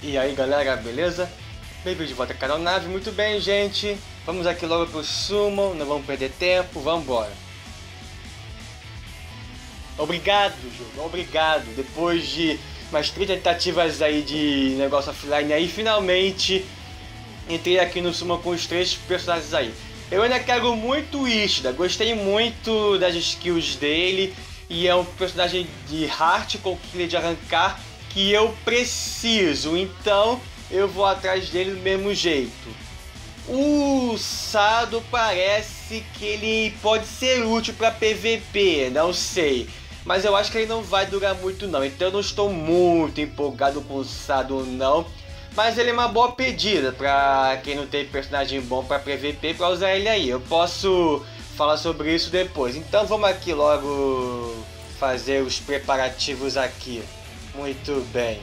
E aí galera, beleza? Bem-vindo de volta ao canal Nave, muito bem gente. Vamos aqui logo pro Summon, não vamos perder tempo, vamos embora Obrigado jogo, obrigado. Depois de umas três tentativas aí de negócio offline aí Finalmente entrei aqui no Summon com os três personagens aí. Eu ainda quero muito o Ishida, gostei muito das skills dele. E é um personagem de heart com killer de arrancar que eu preciso, então eu vou atrás dele do mesmo jeito. O Sado parece que ele pode ser útil para PVP, não sei. Mas eu acho que ele não vai durar muito não, então eu não estou muito empolgado com o Sado não. Mas ele é uma boa pedida para quem não tem personagem bom para PVP para usar ele aí. Eu posso falar sobre isso depois. Então vamos aqui logo fazer os preparativos aqui. Muito bem.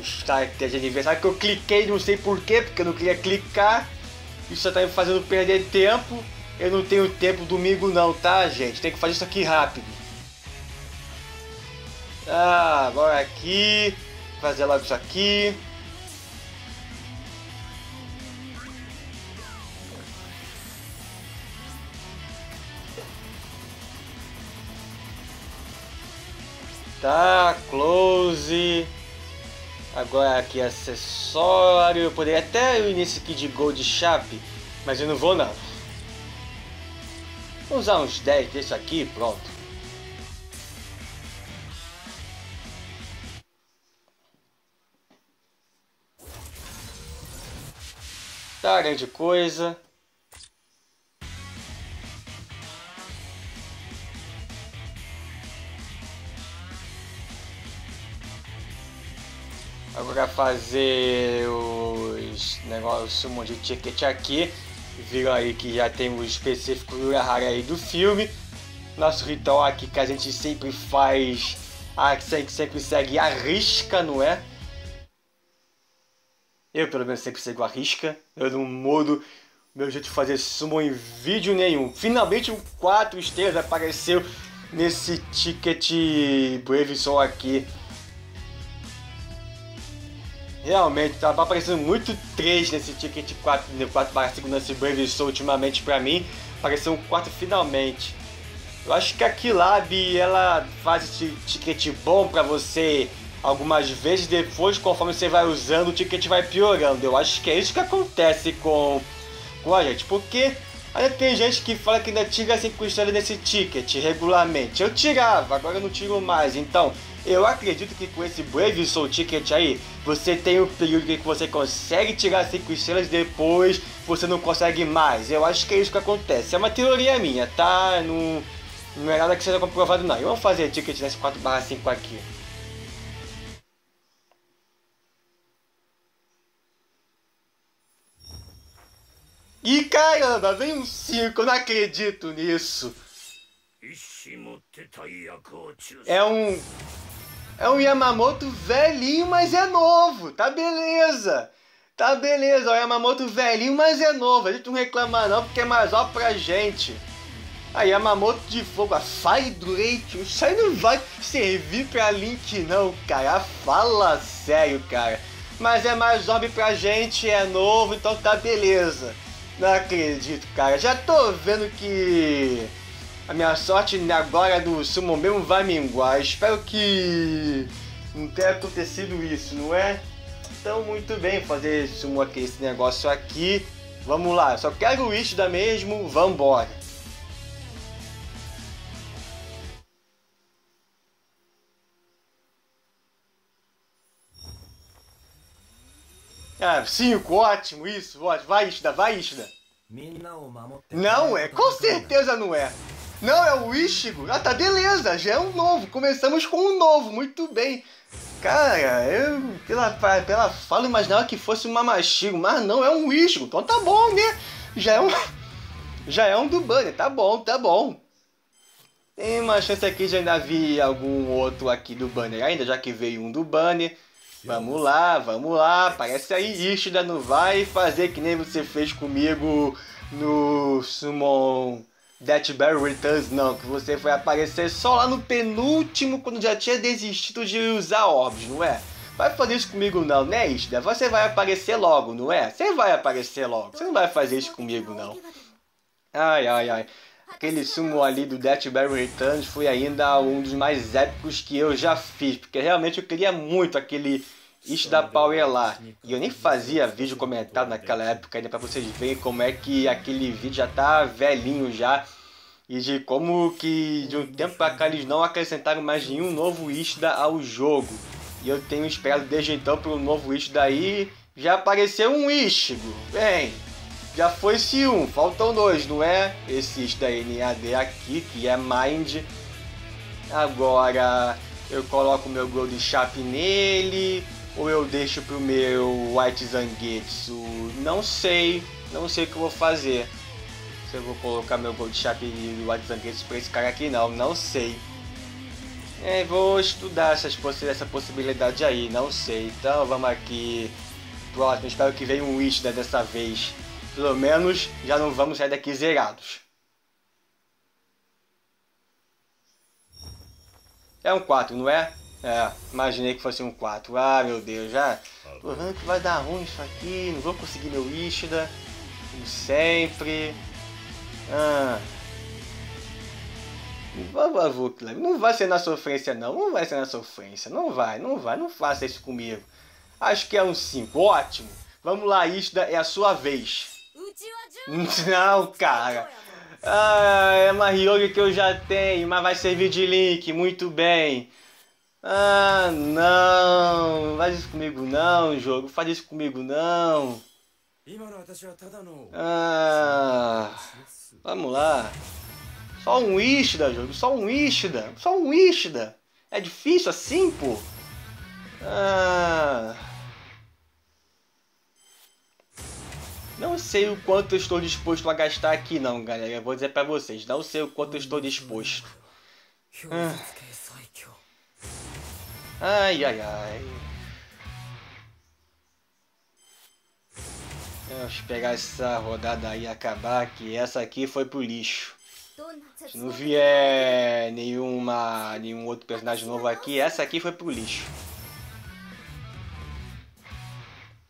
Starter de aniversário que eu cliquei, não sei porquê, porque eu não queria clicar. Isso só tá me fazendo perder tempo. Eu não tenho tempo domingo não, tá, gente? Tem que fazer isso aqui rápido. Ah, agora aqui. Fazer logo isso aqui. Tá, close. Agora aqui acessório. Eu poderia até ir nesse aqui de Gold Chape, mas eu não vou não. Vou usar uns 10 desse aqui pronto. Tá, grande coisa. Agora fazer os negócios um de ticket aqui. Viram aí que já tem o específico rara aí do filme. Nosso ritual aqui que a gente sempre faz. A que sempre segue a risca, não é? Eu pelo menos sempre sigo a risca. Eu não mudo meu jeito de fazer sumo em vídeo nenhum. Finalmente o 4 estrelas apareceu nesse ticket Brave Soul aqui. Realmente, tava aparecendo muito 3 nesse Ticket 4, 4 barra segurança Brave Soul ultimamente pra mim. Apareceu um 4 finalmente. Eu acho que a Kilab, ela faz esse ticket bom pra você algumas vezes, depois conforme você vai usando o ticket vai piorando. Eu acho que é isso que acontece com, com a gente, porque ainda tem gente que fala que ainda tira 5 estrelas nesse ticket regularmente. Eu tirava, agora eu não tiro mais, então eu acredito que com esse Brave Soul Ticket aí, você tem um período que você consegue tirar 5 estrelas, depois você não consegue mais. Eu acho que é isso que acontece. É uma teoria minha, tá? Não, não é nada que seja comprovado não. Vamos fazer ticket nesse 4 5 aqui. E caramba, vem um 5, eu não acredito nisso. É um é um Yamamoto velhinho, mas é novo. Tá beleza. Tá beleza. O Yamamoto velhinho, mas é novo. A gente não reclama não, porque é mais ó pra gente. A Yamamoto de fogo, a Fire Drake, isso aí não vai servir pra Link não, cara. Fala sério, cara. Mas é mais óbvio pra gente, é novo, então tá beleza. Não acredito, cara. Já tô vendo que a minha sorte agora do Summon mesmo vai minguar. Espero que não tenha acontecido isso, não é? Então, muito bem, fazer Summon aqui, esse negócio aqui. Vamos lá, só quero o Ishida mesmo, vambora. Ah, 5, ótimo, isso, ótimo. Vai, Ishida, vai, Ishida. Não é, com certeza não é. Não, é o Ishigo. Ah, tá, beleza, já é um novo. Começamos com um novo, muito bem. Cara, eu pela, pela fala imaginava que fosse uma Machigo, mas não, é um Ishigo. Então tá bom, né? Já é um. Já é um do Banner, tá bom, tá bom. Tem uma chance aqui de ainda vir algum outro aqui do Banner ainda, já que veio um do Banner. Vamos lá, vamos lá. Parece aí Ishida não vai fazer que nem você fez comigo no Summon Deathberry Returns, não, que você foi aparecer só lá no penúltimo, quando já tinha desistido de usar orbs, não é? Vai fazer isso comigo não, né, Ishida? Você vai aparecer logo, não é? Você vai aparecer logo. Você não vai fazer isso comigo, não. Ai, ai, ai. Aquele sumo ali do Death Battle Returns foi ainda um dos mais épicos que eu já fiz. Porque realmente eu queria muito aquele Ishida Power lá. E eu nem fazia vídeo comentado naquela época ainda pra vocês verem como é que aquele vídeo já tá velhinho já. E de como que de um tempo pra cá eles não acrescentaram mais nenhum novo Ishida ao jogo. E eu tenho esperado desde então pelo novo Ishida aí. Já apareceu um Ishigo. Bem, já foi-se um, faltam dois, não é? Esse Ishida NAD aqui, que é Mind. Agora eu coloco meu Golden Sharp nele. Ou eu deixo pro meu White Zangetsu? Não sei, não sei o que eu vou fazer. Se eu vou colocar meu Gold Sharp e White Zangetsu pra esse cara aqui, não, não sei. É, vou estudar essas possi essa possibilidade aí, não sei. Então vamos aqui. Próximo, espero que venha um Wish dessa vez. Pelo menos já não vamos sair daqui zerados. É um 4, não é? É, imaginei que fosse um 4. Ah, meu Deus, já tô vendo que vai dar ruim isso aqui. Não vou conseguir meu Ishida. Como sempre. Ah. Não vai ser na sofrência não. Não vai ser na sofrência. Não vai, não vai. Não faça isso comigo. Acho que é um 5. Ótimo. Vamos lá, Ishida, é a sua vez. Não, cara. Ah, é uma Hyoga que eu já tenho, mas vai servir de link. Muito bem. Ah, não. Faz isso comigo não, jogo. Faz isso comigo não. Ah, vamos lá. Só um Ishida, jogo. Só um Ishida. Só um Ishida. É difícil assim, pô? Ah... Não sei o quanto eu estou disposto a gastar aqui não, galera. Eu vou dizer pra vocês. Não sei o quanto eu estou disposto. Ah. Ai, ai, ai. Vamos pegar essa rodada aí e acabar, que essa aqui foi pro lixo. Se não vier nenhuma, nenhum outro personagem novo aqui, essa aqui foi pro lixo.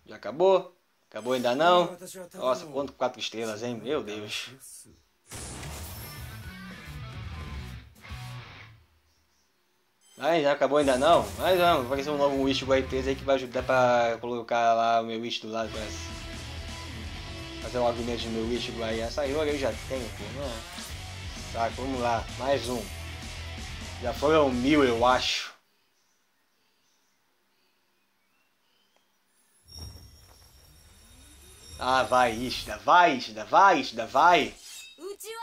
Já acabou? Acabou ainda não? Nossa, quanto quatro estrelas, hein? Meu Deus. Mas já acabou ainda não? Mas vamos, vai ser um novo Wish Guy 3 aí que vai ajudar pra colocar lá o meu Wish do lado. Parece. Fazer um argumento do meu Wish Guy. Essa aí eu já tenho, pô. Não. Saco, vamos lá. Mais um. Já foram mil, eu acho. Ah, vai, Ishida, vai, Ishida, vai, Ishida, vai.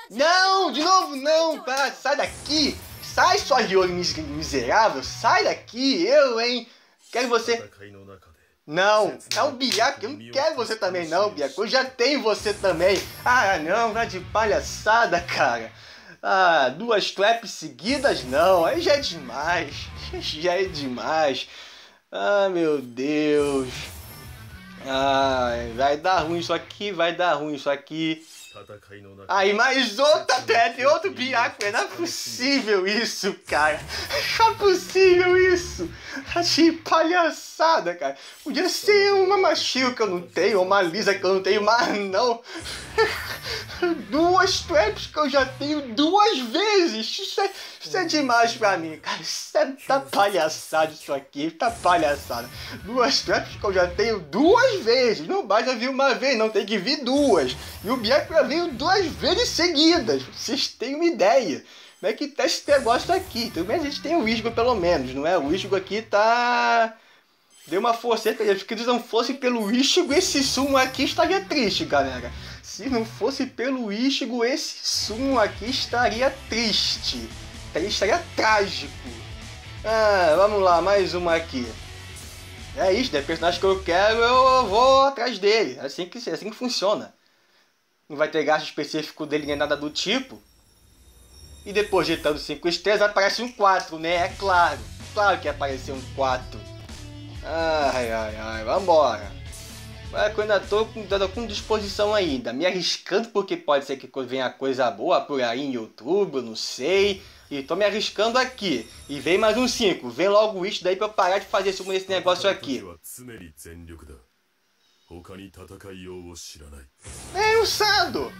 Não, de novo não, para, sai daqui. Sai, sua Ryori miserável, sai daqui, eu, hein. Quero você... Não, é o Biaco, eu não quero você também não, Biaco, eu já tenho você também. Ah, não, vai de palhaçada, cara. Ah, duas claps seguidas não, aí já é demais, já é demais. Ah, meu Deus. Ai, vai dar ruim isso aqui, vai dar ruim isso aqui. Aí mais outra trap, outro biaco, não é possível isso, cara. Não é possível isso. Achei palhaçada, cara. Podia ser uma Machio que eu não tenho, ou uma Lisa que eu não tenho, mas não. Duas traps que eu já tenho duas vezes. Isso é, isso é demais pra mim, cara. Isso é, tá palhaçada isso aqui, tá palhaçada. Duas traps que eu já tenho duas vezes. Não basta vir uma vez, não tem que vir duas. E o biaco veio duas vezes seguidas. Vocês têm uma ideia. Como é que tá esse negócio aqui? Também a gente tem o Isgo pelo menos, não é? O Isgo aqui tá... Deu uma força, se eles não fossem pelo Ishigo, esse sumo aqui estaria triste, galera. Se não fosse pelo Ishigo, esse sumo aqui estaria triste. Estaria trágico. Ah, vamos lá, mais uma aqui. É isso, é personagem que eu quero, eu vou atrás dele. É assim que, é assim que funciona não vai ter gasto específico dele nem nada do tipo. E depois digitando 5 estrelas aparece um 4, né? É claro. Claro que apareceu um 4. Ai, ai, ai, vambora. Mas eu ainda tô com, com disposição ainda. Me arriscando porque pode ser que venha coisa boa por aí em outubro, não sei. E tô me arriscando aqui. E vem mais um 5. Vem logo o Ish daí pra eu parar de fazer nesse negócio aqui. É o Sado!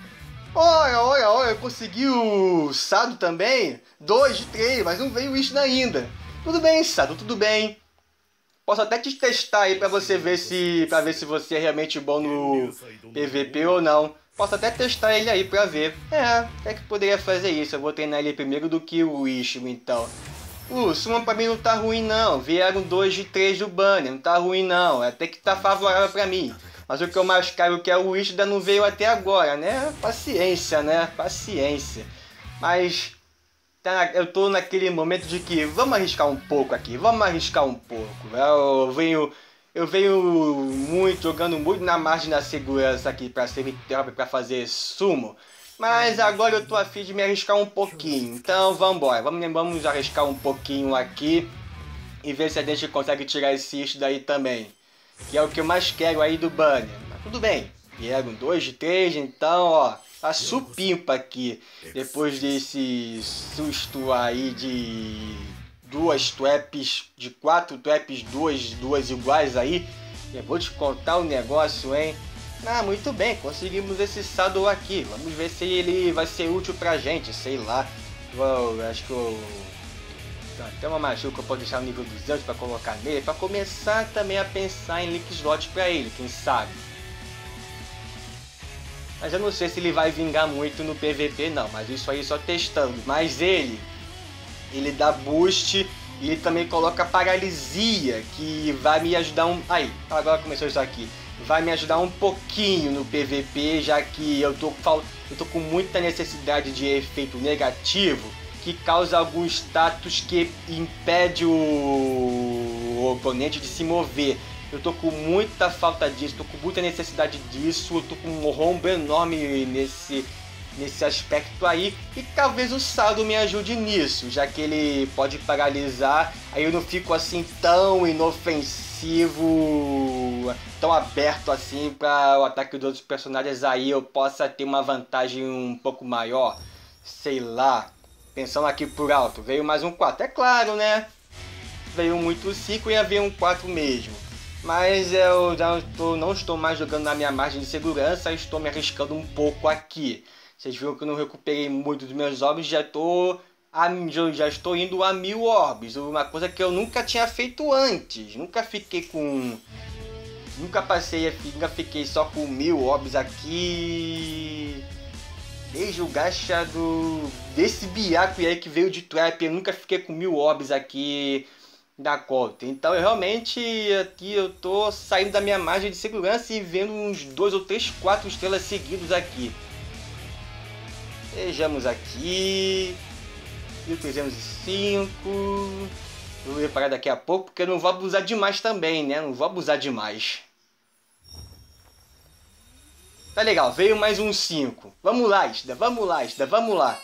Olha, olha, olha, consegui o Sado também. Dois de três, mas não veio o Ish ainda. Tudo bem, Sado, tudo bem. Posso até te testar aí pra você ver se. para ver se você é realmente bom no PVP ou não. Posso até testar ele aí pra ver. É, até que poderia fazer isso. Eu vou treinar ele primeiro do que o Ishimo, então. O Summon pra mim não tá ruim não. Vieram dois de três do banner, não tá ruim não. Até que tá favorável pra mim. Mas o que eu mais caro que é o Wish ainda não veio até agora, né? Paciência, né? Paciência. Mas tá, eu tô naquele momento de que vamos arriscar um pouco aqui, vamos arriscar um pouco. Eu venho eu venho muito, jogando muito na margem da segurança aqui para ser para fazer sumo. Mas agora eu tô afim de me arriscar um pouquinho. Então vamos embora, vamos, vamos arriscar um pouquinho aqui e ver se a gente consegue tirar esse isto daí também. Que é o que eu mais quero aí do banner. Mas tudo bem, vieram dois de três, então ó, tá supimpa aqui. Depois desse susto aí de duas traps, de quatro traps, duas, duas iguais aí. Eu vou te contar o um negócio, hein? Ah, muito bem, conseguimos esse Saddle aqui. Vamos ver se ele vai ser útil pra gente, sei lá. Eu, acho que eu... Tem uma magia que eu posso deixar no nível 200 para colocar nele, para começar também a pensar em link slot para ele, quem sabe. Mas eu não sei se ele vai vingar muito no PVP não, mas isso aí só testando. Mas ele, ele dá boost e ele também coloca paralisia, que vai me ajudar um... Aí, agora começou isso aqui. Vai me ajudar um pouquinho no PVP, já que eu tô, eu tô com muita necessidade de efeito negativo, que causa algum status que impede o oponente de se mover. Eu tô com muita falta disso, tô com muita necessidade disso, eu tô com um rombo enorme nesse nesse aspecto aí e talvez o saldo me ajude nisso, já que ele pode paralisar, aí eu não fico assim tão inofensivo, tão aberto assim para o ataque dos outros personagens, aí eu possa ter uma vantagem um pouco maior, sei lá. Pensando aqui por alto, veio mais um 4, é claro, né? Veio muito 5 e ia vir um 4 mesmo. Mas eu já não estou mais jogando na minha margem de segurança, estou me arriscando um pouco aqui. Vocês viram que eu não recuperei muito dos meus orbes, já estou já estou indo a mil orbes, uma coisa que eu nunca tinha feito antes. Nunca fiquei com nunca passei, nunca fiquei só com mil orbes aqui. Desde o gacha do desse biaco aí que veio de trap, eu nunca fiquei com mil orbes aqui da conta. Então eu realmente aqui eu tô saindo da minha margem de segurança e vendo uns dois ou três, quatro estrelas seguidos aqui. Vejamos aqui. 1305. Vou reparar daqui a pouco, porque eu não vou abusar demais também, né? Não vou abusar demais. Tá legal, veio mais um 5. Vamos lá, Ista, vamos lá, Ista, vamos lá.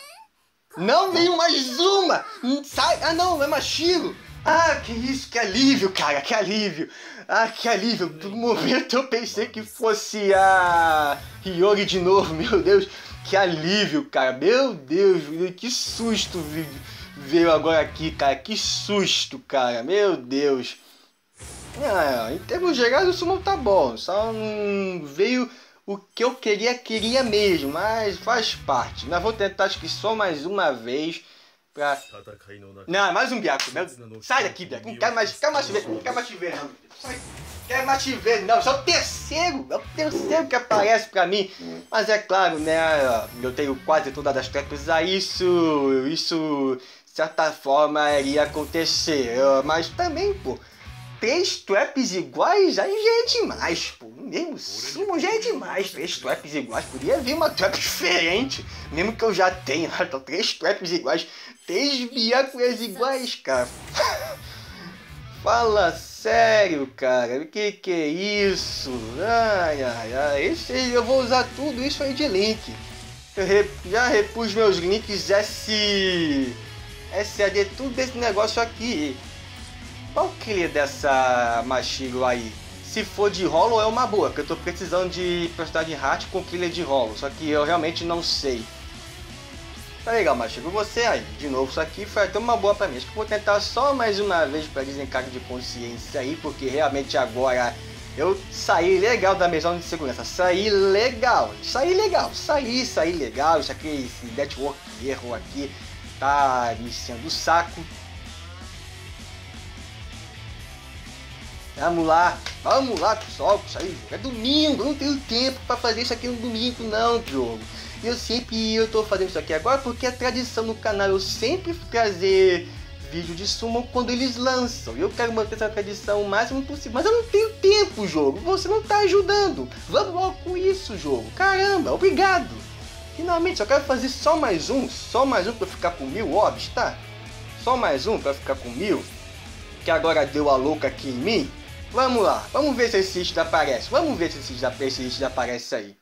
Não veio mais uma! Sai! Ah não, é Machiro! Ah, que isso, que alívio, cara, que alívio! Ah, que alívio! Um momento eu pensei que fosse a Hiyori de novo, meu Deus! Que alívio, cara. Meu Deus, que susto veio agora aqui, cara. Que susto, cara. Meu Deus. Ah, em termos gerais o sumo tá bom. Só não veio o que eu queria, queria mesmo. Mas faz parte. Mas vou tentar acho que só mais uma vez. Pra... Não, mais um Biaco. Sai daqui, Biaco. Não quero mais, quero mais te ver. Não quero mais te ver, não. Sai. Quero mais te ver, não. Só o terceiro. É o terceiro que aparece pra mim. Mas é claro, né? Eu tenho quase todas as traps a isso. Isso, de certa forma, iria acontecer. Mas também, pô. Três traps iguais aí já é demais, pô. Mesmo sumo já é demais. Três traps iguais. Podia vir uma trap diferente. Mesmo que eu já tenha. Então, três traps iguais. Três biacuras iguais, cara. Fala sério, cara. O que que é isso? Ai, ai, ai. Esse, eu vou usar tudo isso aí de link. Eu re, já repus meus links S... SAD, tudo desse negócio aqui. Qual que é dessa Machiro aí? Se for de rolo é uma boa, porque eu tô precisando de personagem hard com killer de rolo. Só que eu realmente não sei. Tá legal, mas chegou você aí. De novo, isso aqui foi até uma boa pra mim. Acho que vou tentar só mais uma vez pra desencargo de consciência aí, porque realmente agora eu saí legal da mesa de segurança. Saí legal. Saí legal. Saí, saí legal. Isso aqui, esse network erro aqui tá me sendo o saco. Vamos lá, vamos lá pessoal, isso aí é domingo, eu não tenho tempo para fazer isso aqui no domingo não, jogo. Eu sempre eu tô fazendo isso aqui agora porque é tradição no canal eu sempre trazer vídeo de sumo quando eles lançam. Eu quero manter essa tradição o máximo possível, mas eu não tenho tempo, jogo. Você não tá ajudando. Vamos logo com isso, jogo. Caramba, obrigado. Finalmente, só quero fazer só mais um, só mais um para ficar com mil orbs, tá? Só mais um para ficar com mil. Que agora deu a louca aqui em mim. Vamos lá, vamos ver se esse isto aparece. Vamos ver se esse isto aparece aí.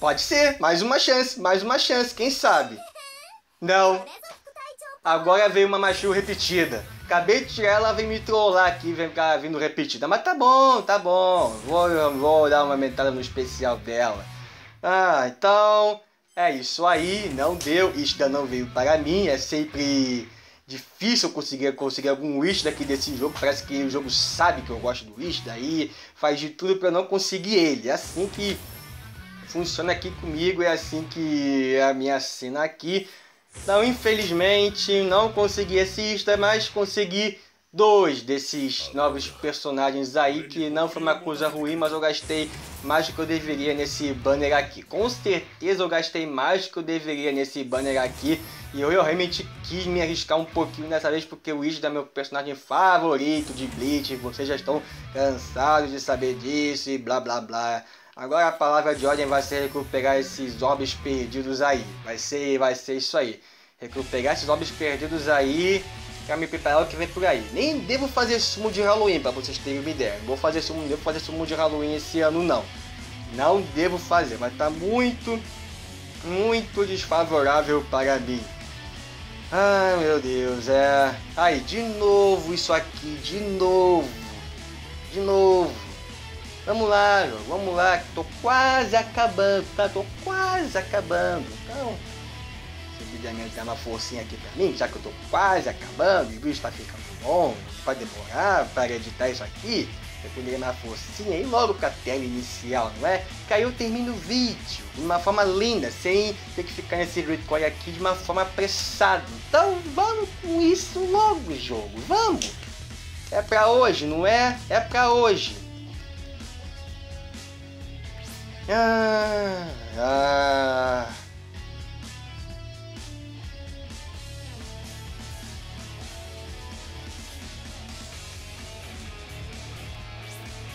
Pode ser, mais uma chance, mais uma chance, quem sabe? Não. Agora veio uma Machu repetida. Acabei de tirar ela, vem me trollar aqui, vem ficar vindo repetida. Mas tá bom, tá bom. Vou, vou dar uma mentada no especial dela. Ah, então... É isso aí, não deu, Ishida não veio para mim, é sempre difícil conseguir, conseguir algum Ishida aqui desse jogo, parece que o jogo sabe que eu gosto do Ishida e faz de tudo para não conseguir ele, é assim que funciona aqui comigo, é assim que a minha cena aqui. Então, infelizmente, não consegui esse Ishida, mas consegui dois desses novos personagens aí, que não foi uma coisa ruim, mas eu gastei mais do que eu deveria nesse banner aqui. Com certeza eu gastei mais do que eu deveria nesse banner aqui, e eu, eu realmente quis me arriscar um pouquinho dessa vez, porque o Ishida é meu personagem favorito de Bleach, vocês já estão cansados de saber disso e blá blá blá. Agora a palavra de ordem vai ser recuperar esses orbes perdidos aí, vai ser, vai ser isso aí. Recuperar esses orbes perdidos aí Quero me preparar o que vem por aí. Nem devo fazer sumo de Halloween, para vocês terem uma ideia. Vou fazer sumo, devo fazer sumo de Halloween esse ano, não. Não devo fazer, mas tá muito, muito desfavorável para mim. Ai, meu Deus, é... Aí, de novo isso aqui, de novo. De novo. Vamos lá, vamos lá, tô quase acabando, tá? Tô quase acabando. Então, Obviamente dá uma forcinha aqui pra mim, já que eu tô quase acabando, o vídeo tá ficando bom, pode demorar para editar isso aqui. Eu poderia dar uma forcinha e logo pra tela inicial, não é? Que aí eu termino o vídeo de uma forma linda, sem ter que ficar nesse record aqui de uma forma apressada. Então vamos com isso logo, jogo, vamos! É pra hoje, não é? É pra hoje. Ah, ah.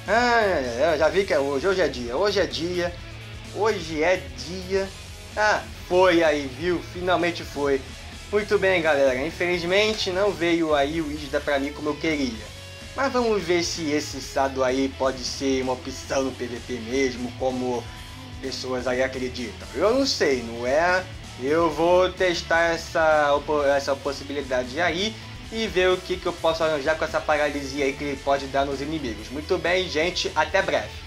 Ah, já vi que é hoje. Hoje é dia. Hoje é dia. Hoje é dia. Ah, foi aí, viu? Finalmente foi. Muito bem, galera. Infelizmente não veio aí o Isda pra mim como eu queria. Mas vamos ver se esse Sado aí pode ser uma opção no PVP mesmo, como pessoas aí acreditam. Eu não sei, não é? Eu vou testar essa, essa possibilidade aí e ver o que, que eu posso arranjar com essa paralisia aí que ele pode dar nos inimigos. Muito bem, gente, até breve.